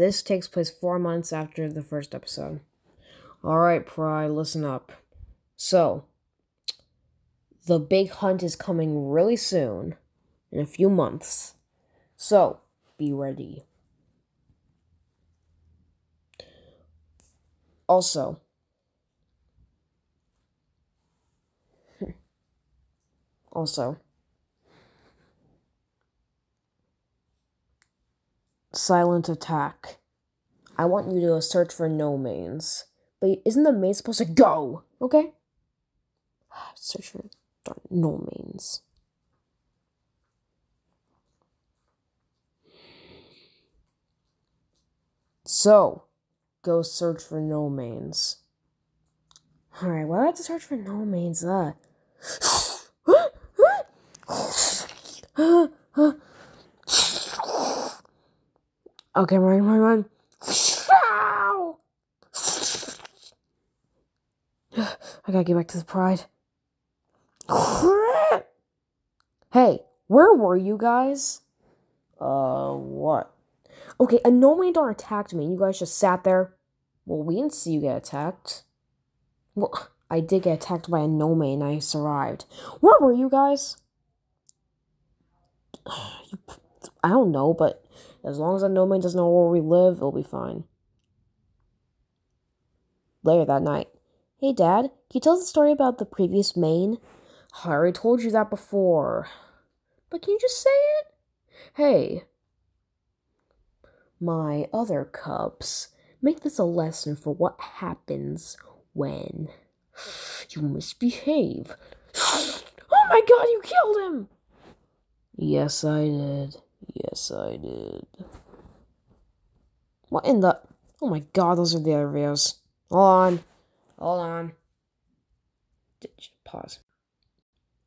This takes place four months after the first episode. Alright, Pry, listen up. So, the big hunt is coming really soon, in a few months. So, be ready. Also, also, silent attack. I want you to search for no mains. But isn't the main supposed to go? Okay? Search for no mains. So, go search for no mains. Alright, do I have to search for no mains? Uh. Okay, run, run, run. I gotta get back to the pride. hey, where were you guys? Uh, what? Okay, a no door attacked me. You guys just sat there. Well, we didn't see you get attacked. Well, I did get attacked by a no man. I survived. Where were you guys? I don't know, but as long as a no man doesn't know where we live, it'll be fine. Later that night. Hey, Dad, can you tell us the story about the previous main? I already told you that before. But can you just say it? Hey, my other cubs, make this a lesson for what happens when you misbehave. Oh my god, you killed him! Yes, I did. Yes, I did. What in the... Oh my god, those are the other videos. Hold on. Hold on. Pause.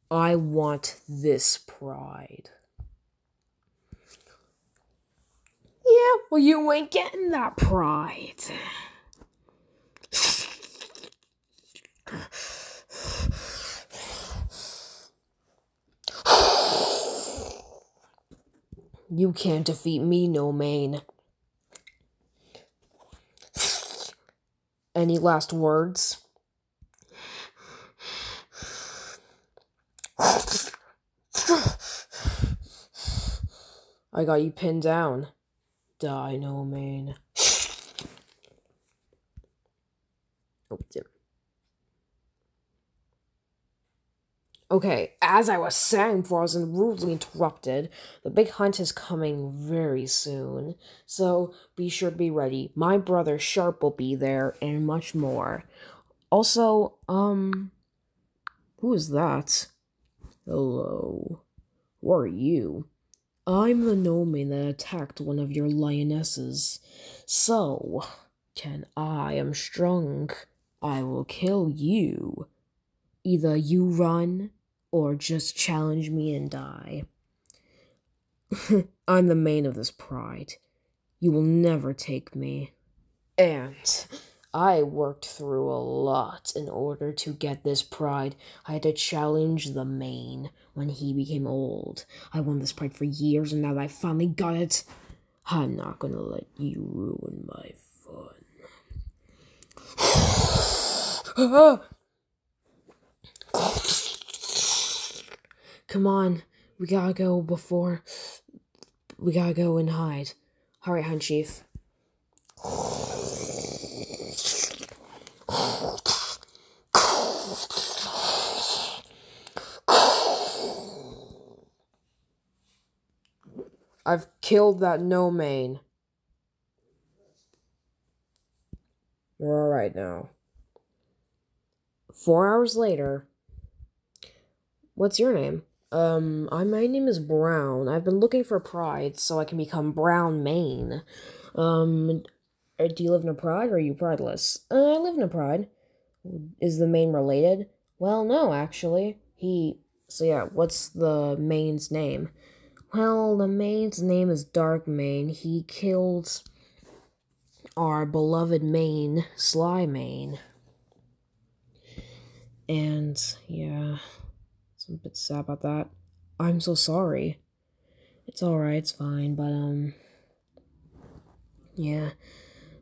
I want this pride. Yeah, well, you ain't getting that pride. You can't defeat me, no main. Any last words? I got you pinned down. Die, no main. Oh, dip. Okay, as I was saying before I was rudely interrupted, the big hunt is coming very soon. So be sure to be ready. My brother Sharp will be there and much more. Also, um, who is that? Hello. Who are you? I'm the gnome that attacked one of your lionesses. So, can I am strong. I will kill you. Either you run or just challenge me and die. I'm the main of this pride. You will never take me. And I worked through a lot in order to get this pride. I had to challenge the main when he became old. I won this pride for years, and now that I finally got it, I'm not gonna let you ruin my fun. Ah! Come on, we gotta go before. We gotta go and hide. Alright, Chief. I've killed that no main. We're alright now. Four hours later. What's your name? Um, I, my name is Brown. I've been looking for Pride so I can become Brown Main. Um, uh, do you live in a Pride or are you Prideless? Uh, I live in a Pride. Is the main related? Well, no, actually. He. So, yeah, what's the main's name? Well, the main's name is Dark Main. He killed our beloved main, Sly Main. And, yeah. I'm a bit sad about that. I'm so sorry. It's alright, it's fine, but, um... Yeah,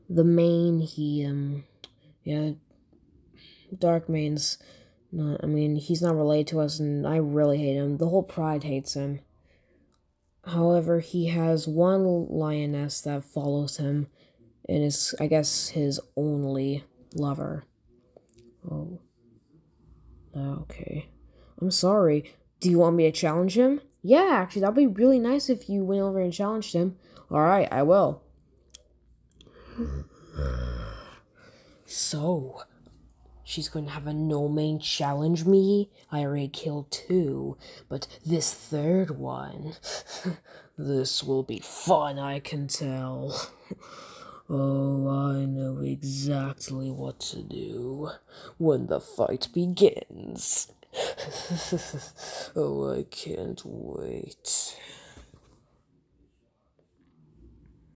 the main, he, um, yeah, Darkmane's not, I mean, he's not related to us, and I really hate him. The whole Pride hates him. However, he has one lioness that follows him, and is, I guess, his only lover. Oh. Okay. I'm sorry. Do you want me to challenge him? Yeah, actually, that'd be really nice if you went over and challenged him. Alright, I will. So, she's going to have a no main challenge me? I already killed two, but this third one. this will be fun, I can tell. Oh, I know exactly what to do when the fight begins. oh, I can't wait.